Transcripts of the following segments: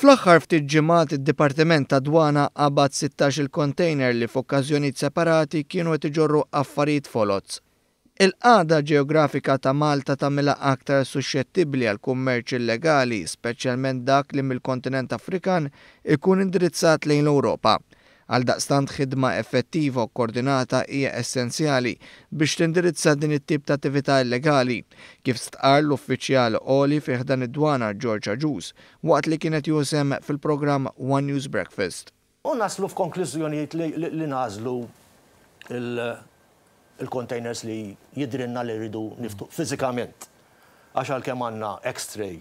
Fl-aħħar ftit ġimgħat id-Dipartiment tad-Dwana qabad sittax-il kontejner li f'okkażjonijiet separati kienu qed iġorru affarijiet foloz. Il-qagħda ġeografika ta' Malta tagħmilha aktar suxxettibbli għall-kummerċ illegali, speċjalment dak li mill-kontinent Afrikan ikun indirizzat lejn l-Ewropa. Għaldaqstant ħidma effettiva u kkordinata hija essenzjali biex tindirizza din it-tip ta' attività illegali, kif stqarr l-Uffiċjal Għoli fi ħdan id-Dwana George Agius waqt li kien qed jieħu sehem fil-programm One News Breakfast. U naslu f'konklużjonijiet li nagħżlu l-containers li jidhrilna li rridu niftħu fiżikament. Għax għalkemm għandna X-ray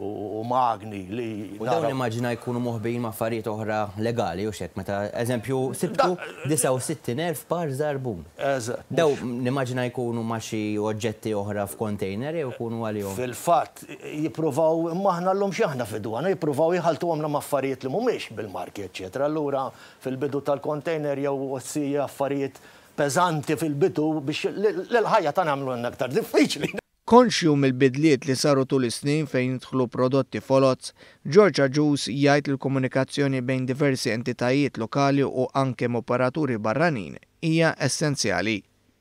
u magni li. U dawn nimmaġina jkunu moħbijin ma' affarijiet oħra legali u x'hekk meta eżempju sibtu 69,000 par żarbun. Eżatt. Dawn nimmaġina jkunu ma' xi oġġetti oħra f'kontejner jew ikunu għalihom. Fil-fatt jippruvaw, imma aħna llum x'aħna fid-dwana, jippruvaw jħalltuhomlna ma' affarijiet li mhumiex bil-marki eċċetera. Allura fil-bidu tal-kontejner jew ossie affarijiet peżanti fil-bidu biex l-ħajja tagħna jagħmluha lna aktar diffiċli. Konxju mill-bidliet li saru tul is-snin fejn jidħlu prodotti foloz, George Agius jgħid li l-komunikazzjoni bejn diversi entitajiet lokali u anke m'operaturi barranin hija essenzjali,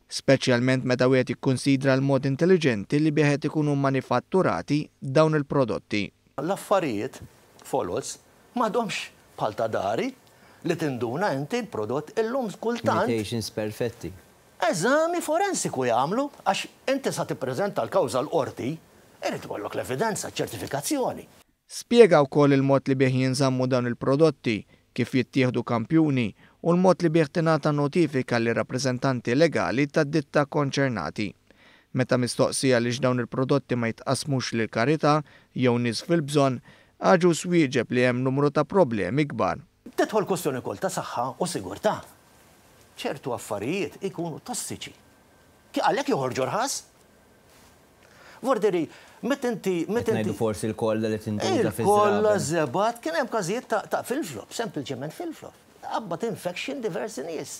speċjalment meta wieħed jikkunsidra l-mod intelliġenti li bih qed ikunu mmanifatturati dawn il-prodotti. L-affarijiet foloz m'għadhomx bħal ta' dari li tinduna inti l-prodott illum kultant. Imitations perfetti. Eżami forensiku jagħmlu għax inti sa tippreżenta l-kawża l-Qorti irid ikollok l-evidenza, ċ-ċertifikazzjoni. Spjega wkoll il-mod li bih jinżammu dawn il-prodotti, kif jittieħdu kampjuni u l-mod li bih tingħata notifika lir-rappreżentanti legali tad-ditta konċernati. Meta mistoqsi għaliex dawn il-prodotti ma jitqassmux lil karità jew nies fil-bżonn, Agius wieġeb li hemm numru ta' problemi kbar. Tidħol kwistjoni wkoll ta' saħħa u sigurtà. Ċertu affarijiet ikunu tossiċi. Għalhekk joħorġu rħas. Vorderi, meta inti, meta inti. Qed ngħidu forsi l-kolla li tintuża fiż-żraben. Il-kolla, ż-żebgħat, kien hemm każijiet ta', ta' filflof, sempliċement filflof. Qabad infection diversi nies.